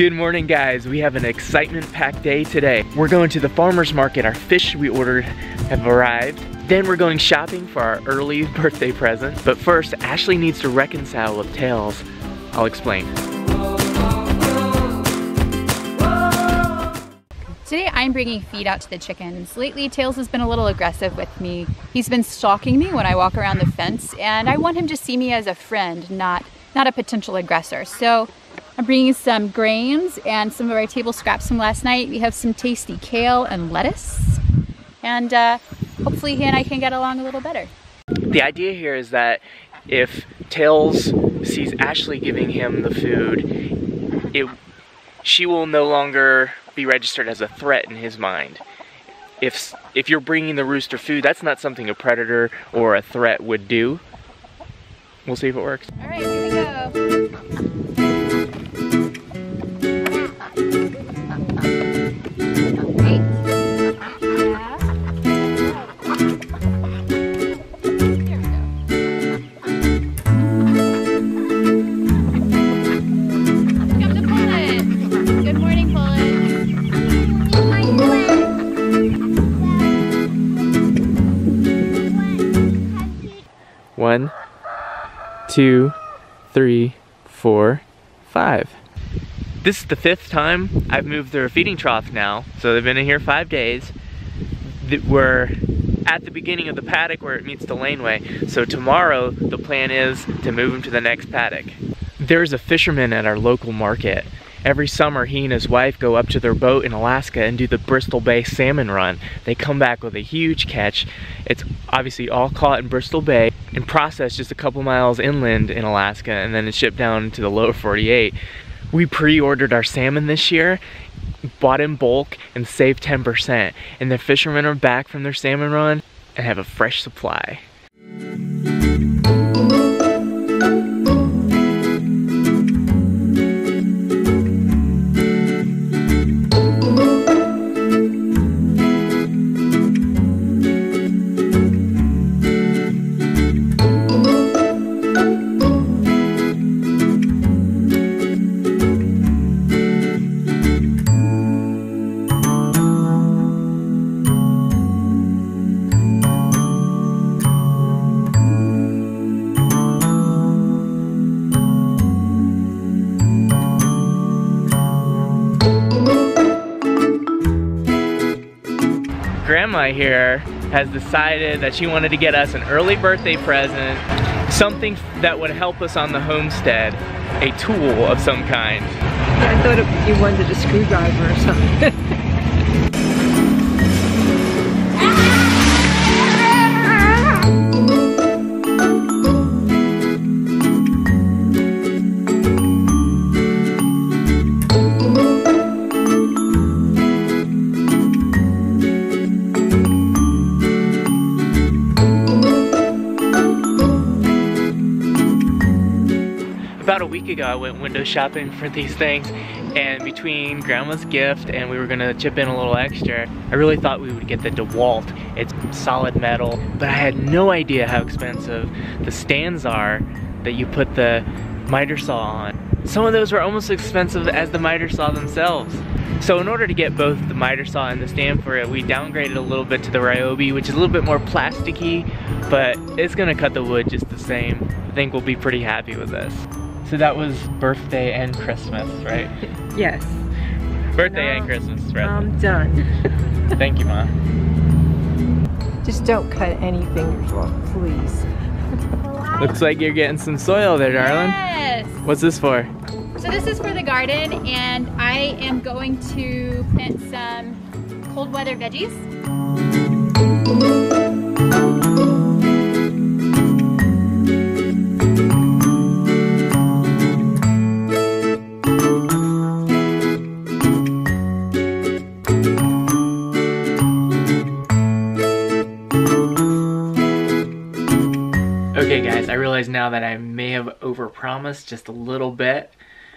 Good morning guys, we have an excitement packed day today. We're going to the farmer's market, our fish we ordered have arrived. Then we're going shopping for our early birthday present. But first, Ashley needs to reconcile with Tails. I'll explain. Today I'm bringing feed out to the chickens. Lately Tails has been a little aggressive with me. He's been stalking me when I walk around the fence and I want him to see me as a friend, not, not a potential aggressor. So I'm bringing some grains and some of our table scraps from last night. We have some tasty kale and lettuce. And uh, hopefully he and I can get along a little better. The idea here is that if Tails sees Ashley giving him the food, it, she will no longer be registered as a threat in his mind. If, if you're bringing the rooster food, that's not something a predator or a threat would do. We'll see if it works. All right, here we go. One, two, three, four, five. This is the fifth time I've moved their feeding trough now. So they've been in here five days. We're at the beginning of the paddock where it meets the laneway. So tomorrow the plan is to move them to the next paddock. There's a fisherman at our local market Every summer, he and his wife go up to their boat in Alaska and do the Bristol Bay salmon run. They come back with a huge catch. It's obviously all caught in Bristol Bay and processed just a couple miles inland in Alaska and then it's shipped down to the lower 48. We pre-ordered our salmon this year, bought in bulk and saved 10%. And the fishermen are back from their salmon run and have a fresh supply. Grandma here has decided that she wanted to get us an early birthday present, something that would help us on the homestead, a tool of some kind. I thought you wanted a screwdriver or something. ago I went window shopping for these things and between grandma's gift and we were gonna chip in a little extra I really thought we would get the DeWalt it's solid metal but I had no idea how expensive the stands are that you put the miter saw on some of those were almost as expensive as the miter saw themselves so in order to get both the miter saw and the stand for it, we downgraded a little bit to the Ryobi, which is a little bit more plasticky, but it's gonna cut the wood just the same. I think we'll be pretty happy with this. So that was birthday and Christmas, right? Yes. Birthday and Christmas present. I'm done. Thank you, Mom. Just don't cut any fingers off, please. Looks like you're getting some soil there, darling. Yes. What's this for? So this is for the garden and I am going to plant some cold weather veggies. Realize now that I may have overpromised just a little bit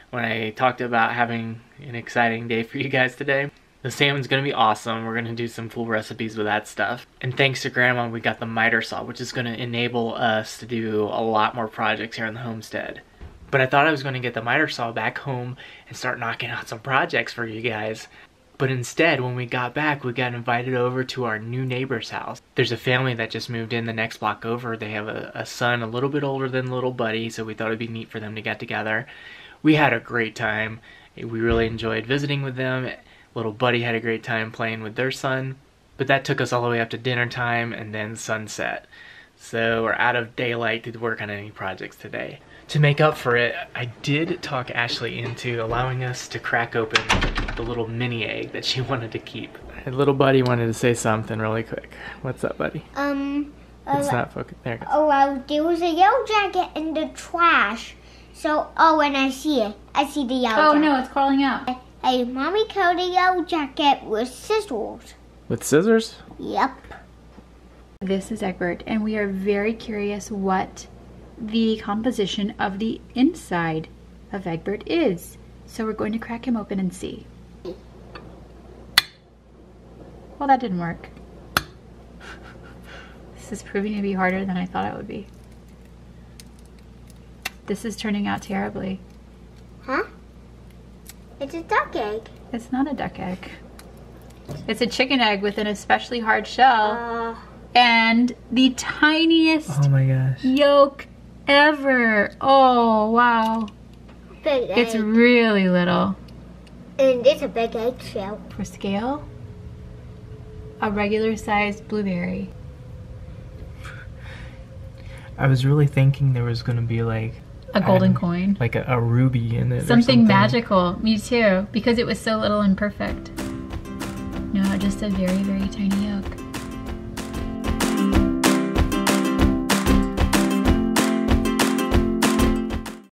when I talked about having an exciting day for you guys today. The salmon's gonna be awesome. We're gonna do some full recipes with that stuff. And thanks to Grandma, we got the miter saw, which is gonna enable us to do a lot more projects here on the homestead. But I thought I was to get the miter saw back home and start knocking out some projects for you guys. But instead, when we got back, we got invited over to our new neighbor's house. There's a family that just moved in the next block over. They have a, a son a little bit older than little Buddy, so we thought it'd be neat for them to get together. We had a great time. We really enjoyed visiting with them. Little Buddy had a great time playing with their son. But that took us all the way up to dinner time and then sunset. So we're out of daylight to work on any projects today. To make up for it, I did talk Ashley into allowing us to crack open the little mini egg that she wanted to keep. And little buddy wanted to say something really quick. What's up, buddy? Um, It's uh, not focused. There it goes. oh, well, there was a yellow jacket in the trash. So, oh, and I see it. I see the yellow Oh jacket. no, it's crawling out. Hey, mommy killed a yellow jacket with scissors. With scissors? Yep. This is Egbert, and we are very curious what the composition of the inside of Egbert is. So we're going to crack him open and see. Well, that didn't work. This is proving to be harder than I thought it would be. This is turning out terribly. Huh? It's a duck egg. It's not a duck egg. It's a chicken egg with an especially hard shell Uh, and the tiniest Oh my gosh. yolk ever. Oh, wow. big egg. It's really little. and it's a big egg shell. For scale, a regular sized blueberry. I was really thinking there was gonna be like A golden coin. like a, a ruby in it. or Something magical. Me too. Because it was so little and perfect. No, just a very, very tiny yolk.